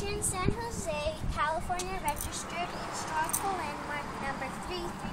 Mission San Jose, California Registered Historical Landmark Number 333.